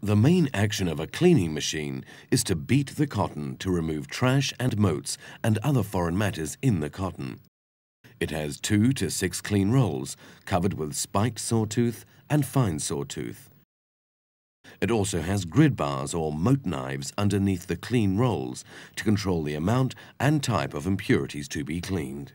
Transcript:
The main action of a cleaning machine is to beat the cotton to remove trash and motes and other foreign matters in the cotton. It has two to six clean rolls covered with spiked sawtooth and fine sawtooth. It also has grid bars or mote knives underneath the clean rolls to control the amount and type of impurities to be cleaned.